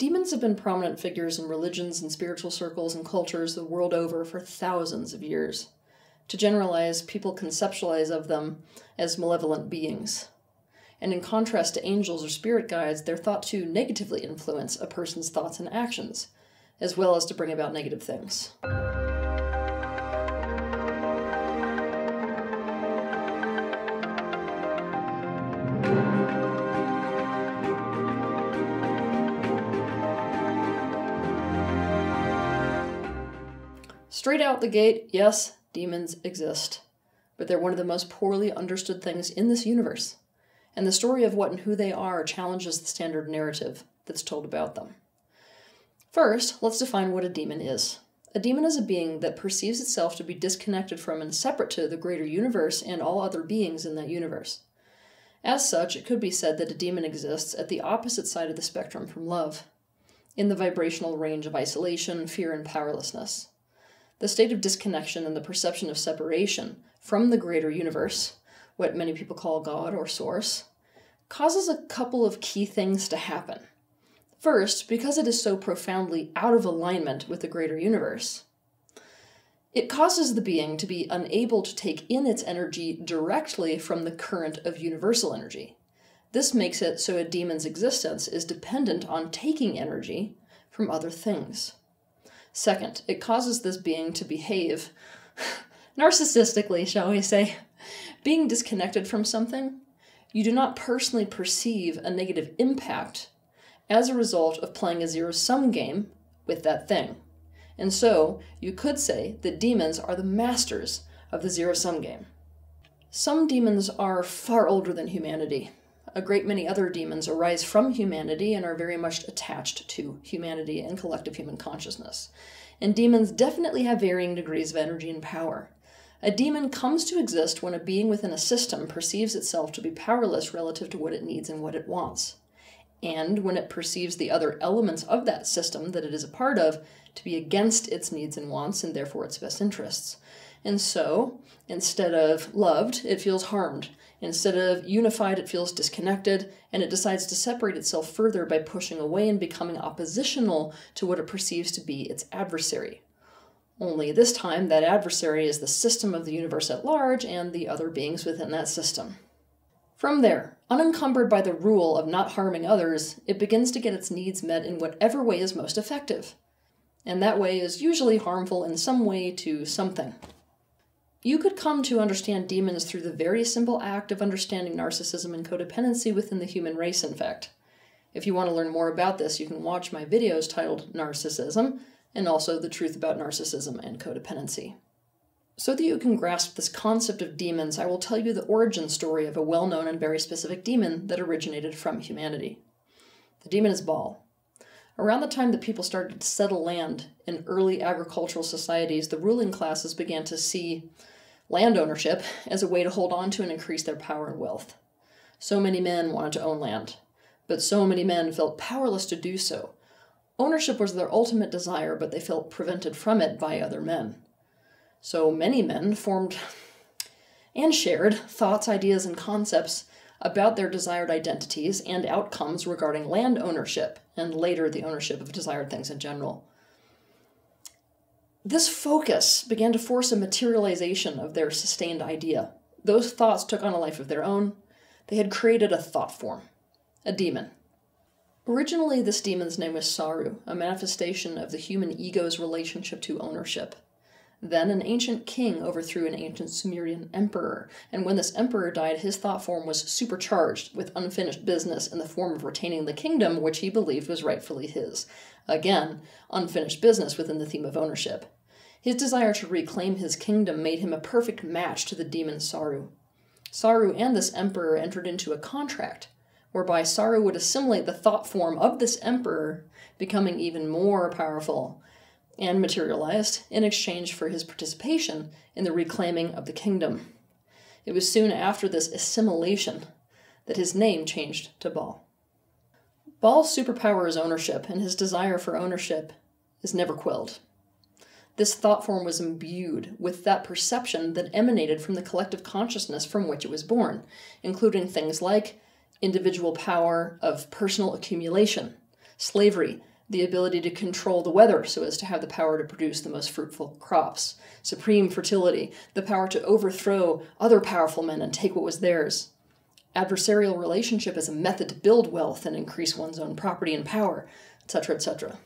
Demons have been prominent figures in religions and spiritual circles and cultures the world over for thousands of years. To generalize, people conceptualize of them as malevolent beings. And in contrast to angels or spirit guides, they're thought to negatively influence a person's thoughts and actions, as well as to bring about negative things. Straight out the gate, yes, demons exist. But they're one of the most poorly understood things in this universe. And the story of what and who they are challenges the standard narrative that's told about them. First, let's define what a demon is. A demon is a being that perceives itself to be disconnected from and separate to the greater universe and all other beings in that universe. As such, it could be said that a demon exists at the opposite side of the spectrum from love, in the vibrational range of isolation, fear, and powerlessness. The state of disconnection and the perception of separation from the greater universe, what many people call God or Source, causes a couple of key things to happen. First, because it is so profoundly out of alignment with the greater universe, it causes the being to be unable to take in its energy directly from the current of universal energy. This makes it so a demon's existence is dependent on taking energy from other things. Second, it causes this being to behave narcissistically, shall we say. Being disconnected from something, you do not personally perceive a negative impact as a result of playing a zero sum game with that thing. And so, you could say that demons are the masters of the zero sum game. Some demons are far older than humanity a great many other demons arise from humanity and are very much attached to humanity and collective human consciousness. And demons definitely have varying degrees of energy and power. A demon comes to exist when a being within a system perceives itself to be powerless relative to what it needs and what it wants. And when it perceives the other elements of that system that it is a part of to be against its needs and wants and therefore its best interests. And so, instead of loved, it feels harmed. Instead of unified, it feels disconnected, and it decides to separate itself further by pushing away and becoming oppositional to what it perceives to be its adversary. Only this time, that adversary is the system of the universe at large and the other beings within that system. From there, unencumbered by the rule of not harming others, it begins to get its needs met in whatever way is most effective. And that way is usually harmful in some way to something. You could come to understand demons through the very simple act of understanding narcissism and codependency within the human race, in fact. If you want to learn more about this, you can watch my videos titled Narcissism and also The Truth About Narcissism and Codependency. So that you can grasp this concept of demons, I will tell you the origin story of a well known and very specific demon that originated from humanity. The demon is Baal. Around the time that people started to settle land in early agricultural societies, the ruling classes began to see land ownership as a way to hold on to and increase their power and wealth. So many men wanted to own land, but so many men felt powerless to do so. Ownership was their ultimate desire, but they felt prevented from it by other men. So many men formed and shared thoughts, ideas, and concepts about their desired identities and outcomes regarding land ownership and later the ownership of desired things in general. This focus began to force a materialization of their sustained idea. Those thoughts took on a life of their own. They had created a thought form, a demon. Originally, this demon's name was Saru, a manifestation of the human ego's relationship to ownership. Then an ancient king overthrew an ancient Sumerian emperor, and when this emperor died, his thought form was supercharged with unfinished business in the form of retaining the kingdom which he believed was rightfully his. Again, unfinished business within the theme of ownership. His desire to reclaim his kingdom made him a perfect match to the demon Saru. Saru and this emperor entered into a contract whereby Saru would assimilate the thought form of this emperor, becoming even more powerful and materialized in exchange for his participation in the reclaiming of the kingdom. It was soon after this assimilation that his name changed to Baal. Baal's superpower is ownership, and his desire for ownership is never quelled. This thought form was imbued with that perception that emanated from the collective consciousness from which it was born, including things like individual power of personal accumulation, slavery, the ability to control the weather so as to have the power to produce the most fruitful crops, supreme fertility, the power to overthrow other powerful men and take what was theirs, adversarial relationship as a method to build wealth and increase one's own property and power, etc., etc.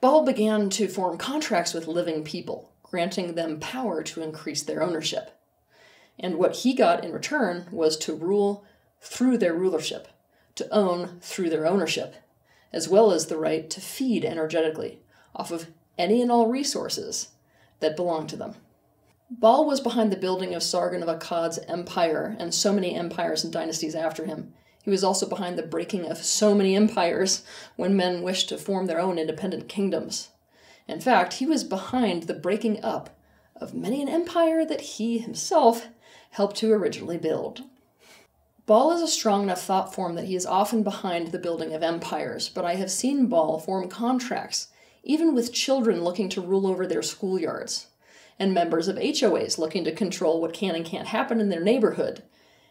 Baal began to form contracts with living people, granting them power to increase their ownership. And what he got in return was to rule through their rulership, to own through their ownership, as well as the right to feed energetically off of any and all resources that belong to them. Baal was behind the building of Sargon of Akkad's empire and so many empires and dynasties after him. He was also behind the breaking of so many empires when men wished to form their own independent kingdoms. In fact, he was behind the breaking up of many an empire that he himself helped to originally build. Baal is a strong enough thought form that he is often behind the building of empires, but I have seen Baal form contracts, even with children looking to rule over their schoolyards, and members of HOAs looking to control what can and can't happen in their neighborhood,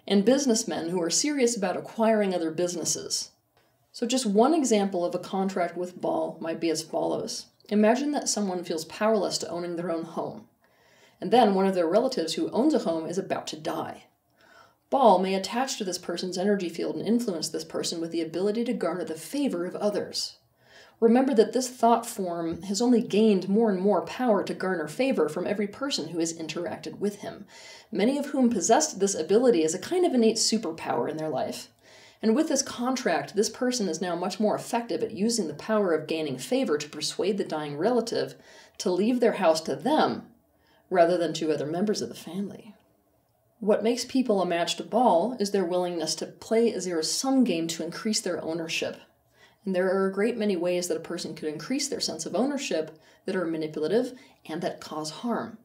and businessmen who are serious about acquiring other businesses. So, just one example of a contract with Baal might be as follows Imagine that someone feels powerless to owning their own home, and then one of their relatives who owns a home is about to die. Baal may attach to this person's energy field and influence this person with the ability to garner the favor of others. Remember that this thought form has only gained more and more power to garner favor from every person who has interacted with him, many of whom possessed this ability as a kind of innate superpower in their life. And with this contract, this person is now much more effective at using the power of gaining favor to persuade the dying relative to leave their house to them rather than to other members of the family. What makes people a match to Baal is their willingness to play a zero sum game to increase their ownership. And there are a great many ways that a person could increase their sense of ownership that are manipulative and that cause harm.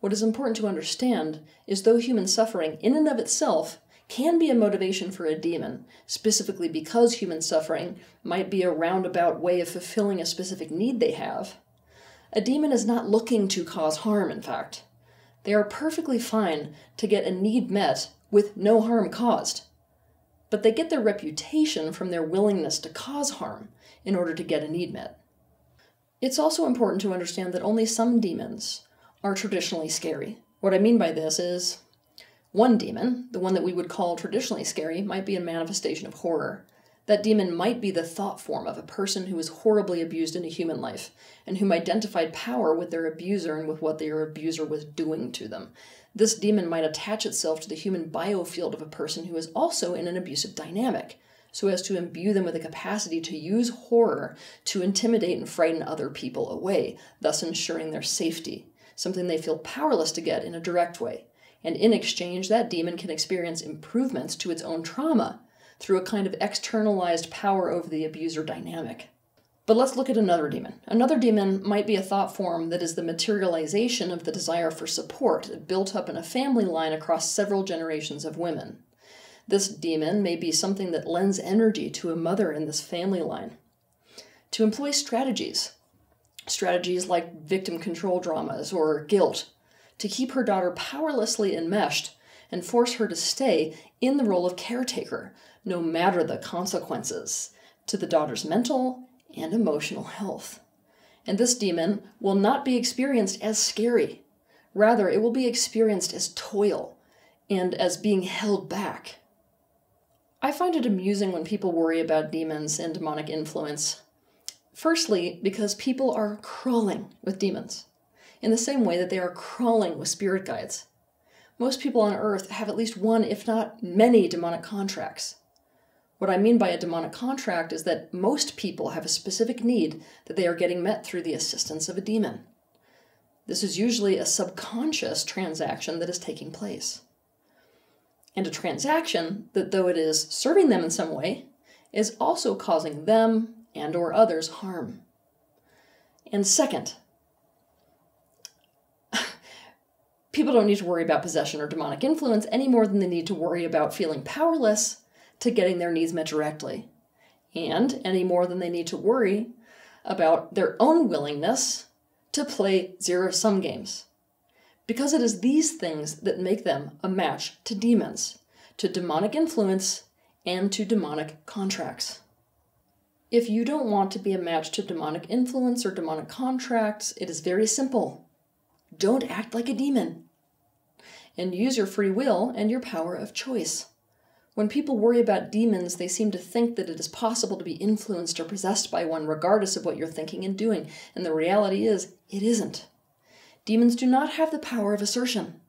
What is important to understand is though human suffering in and of itself can be a motivation for a demon, specifically because human suffering might be a roundabout way of fulfilling a specific need they have, a demon is not looking to cause harm, in fact. They are perfectly fine to get a need met with no harm caused. But they get their reputation from their willingness to cause harm in order to get a need met. It's also important to understand that only some demons are traditionally scary. What I mean by this is one demon, the one that we would call traditionally scary, might be a manifestation of horror. That demon might be the thought form of a person who was horribly abused in a human life, and whom identified power with their abuser and with what their abuser was doing to them. This demon might attach itself to the human biofield of a person who is also in an abusive dynamic, so as to imbue them with a capacity to use horror to intimidate and frighten other people away, thus ensuring their safety, something they feel powerless to get in a direct way. And in exchange, that demon can experience improvements to its own trauma through a kind of externalized power over the abuser dynamic. But let's look at another demon. Another demon might be a thought form that is the materialization of the desire for support built up in a family line across several generations of women. This demon may be something that lends energy to a mother in this family line. To employ strategies, strategies like victim control dramas or guilt, to keep her daughter powerlessly enmeshed and force her to stay in the role of caretaker, no matter the consequences, to the daughter's mental and emotional health. And this demon will not be experienced as scary. Rather, it will be experienced as toil and as being held back. I find it amusing when people worry about demons and demonic influence. Firstly, because people are crawling with demons, in the same way that they are crawling with spirit guides. Most people on Earth have at least one, if not many, demonic contracts. What I mean by a demonic contract is that most people have a specific need that they are getting met through the assistance of a demon. This is usually a subconscious transaction that is taking place. And a transaction that though it is serving them in some way, is also causing them and or others harm. And second, people don't need to worry about possession or demonic influence any more than they need to worry about feeling powerless to getting their needs met directly, and any more than they need to worry about their own willingness to play zero sum games. Because it is these things that make them a match to demons, to demonic influence, and to demonic contracts. If you don't want to be a match to demonic influence or demonic contracts, it is very simple. Don't act like a demon. And use your free will and your power of choice. When people worry about demons, they seem to think that it is possible to be influenced or possessed by one regardless of what you're thinking and doing. And the reality is, it isn't. Demons do not have the power of assertion.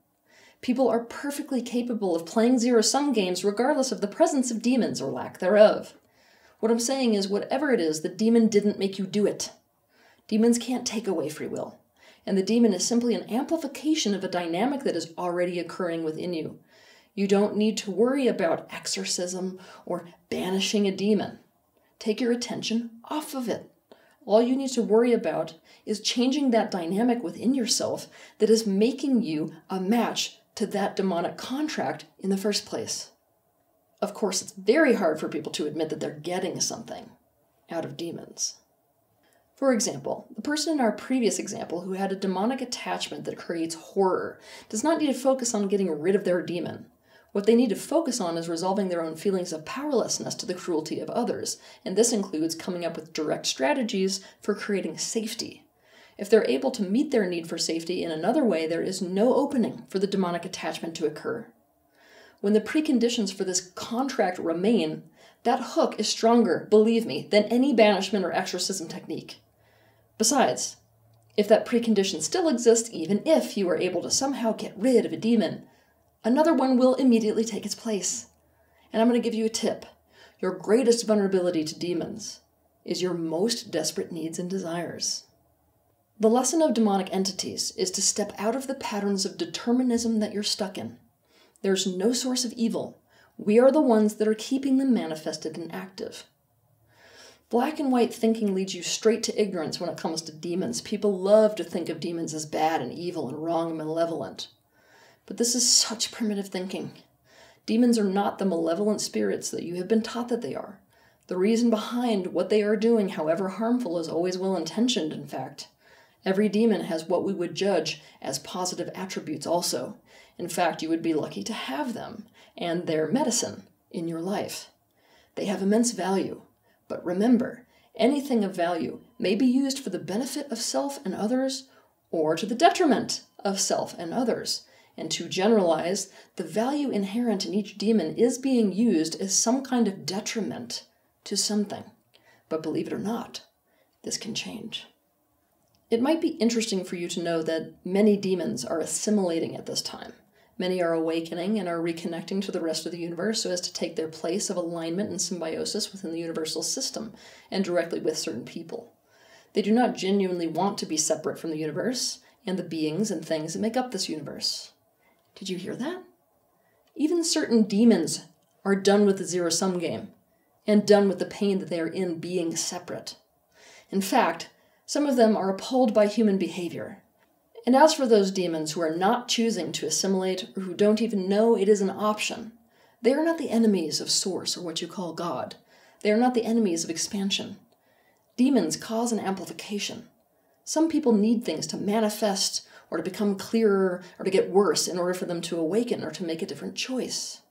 People are perfectly capable of playing zero sum games regardless of the presence of demons or lack thereof. What I'm saying is, whatever it is, the demon didn't make you do it. Demons can't take away free will. And the demon is simply an amplification of a dynamic that is already occurring within you. You don't need to worry about exorcism or banishing a demon. Take your attention off of it. All you need to worry about is changing that dynamic within yourself that is making you a match to that demonic contract in the first place. Of course, it's very hard for people to admit that they're getting something out of demons. For example, the person in our previous example who had a demonic attachment that creates horror does not need to focus on getting rid of their demon. What they need to focus on is resolving their own feelings of powerlessness to the cruelty of others, and this includes coming up with direct strategies for creating safety. If they're able to meet their need for safety in another way, there is no opening for the demonic attachment to occur. When the preconditions for this contract remain, that hook is stronger, believe me, than any banishment or exorcism technique. Besides, if that precondition still exists, even if you are able to somehow get rid of a demon, another one will immediately take its place. And I'm going to give you a tip. Your greatest vulnerability to demons is your most desperate needs and desires. The lesson of demonic entities is to step out of the patterns of determinism that you're stuck in. There's no source of evil. We are the ones that are keeping them manifested and active. Black and white thinking leads you straight to ignorance when it comes to demons. People love to think of demons as bad and evil and wrong and malevolent. But this is such primitive thinking. Demons are not the malevolent spirits that you have been taught that they are. The reason behind what they are doing, however harmful, is always well intentioned, in fact. Every demon has what we would judge as positive attributes, also. In fact, you would be lucky to have them and their medicine in your life. They have immense value. But remember, anything of value may be used for the benefit of self and others or to the detriment of self and others. And to generalize, the value inherent in each demon is being used as some kind of detriment to something. But believe it or not, this can change. It might be interesting for you to know that many demons are assimilating at this time. Many are awakening and are reconnecting to the rest of the universe so as to take their place of alignment and symbiosis within the universal system and directly with certain people. They do not genuinely want to be separate from the universe and the beings and things that make up this universe. Did you hear that? Even certain demons are done with the zero sum game and done with the pain that they are in being separate. In fact, some of them are appalled by human behavior. And as for those demons who are not choosing to assimilate or who don't even know it is an option, they are not the enemies of Source or what you call God. They are not the enemies of expansion. Demons cause an amplification. Some people need things to manifest or to become clearer or to get worse in order for them to awaken or to make a different choice.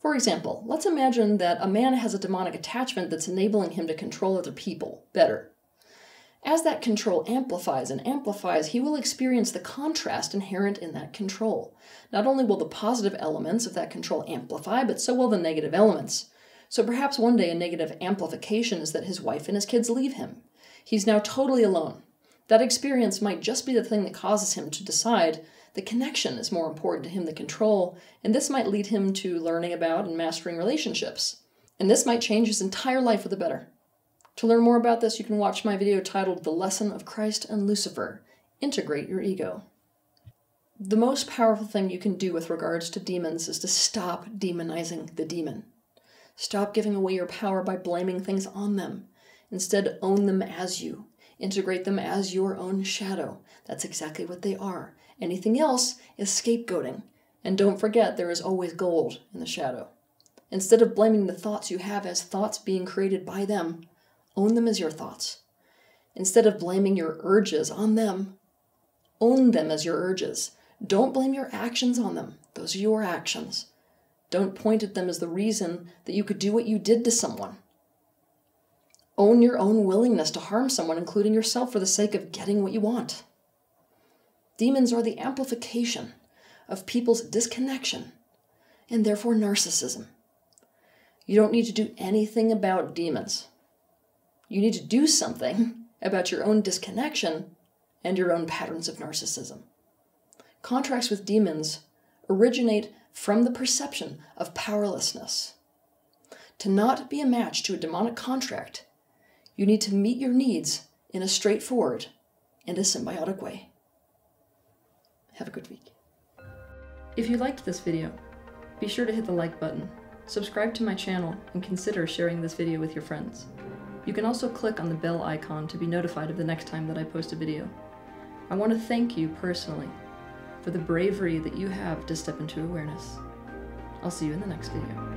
For example, let's imagine that a man has a demonic attachment that's enabling him to control other people better. As that control amplifies and amplifies, he will experience the contrast inherent in that control. Not only will the positive elements of that control amplify, but so will the negative elements. So perhaps one day a negative amplification is that his wife and his kids leave him. He's now totally alone. That experience might just be the thing that causes him to decide the connection is more important to him than control, and this might lead him to learning about and mastering relationships. And this might change his entire life for the better. To learn more about this, you can watch my video titled The Lesson of Christ and Lucifer Integrate Your Ego. The most powerful thing you can do with regards to demons is to stop demonizing the demon. Stop giving away your power by blaming things on them. Instead, own them as you. Integrate them as your own shadow. That's exactly what they are. Anything else is scapegoating. And don't forget, there is always gold in the shadow. Instead of blaming the thoughts you have as thoughts being created by them, own them as your thoughts. Instead of blaming your urges on them, own them as your urges. Don't blame your actions on them. Those are your actions. Don't point at them as the reason that you could do what you did to someone. Own your own willingness to harm someone, including yourself, for the sake of getting what you want. Demons are the amplification of people's disconnection and therefore narcissism. You don't need to do anything about demons. You need to do something about your own disconnection and your own patterns of narcissism. Contracts with demons originate from the perception of powerlessness. To not be a match to a demonic contract, you need to meet your needs in a straightforward and a symbiotic way. Have a good week. If you liked this video, be sure to hit the like button, subscribe to my channel, and consider sharing this video with your friends. You can also click on the bell icon to be notified of the next time that I post a video. I want to thank you personally for the bravery that you have to step into awareness. I'll see you in the next video.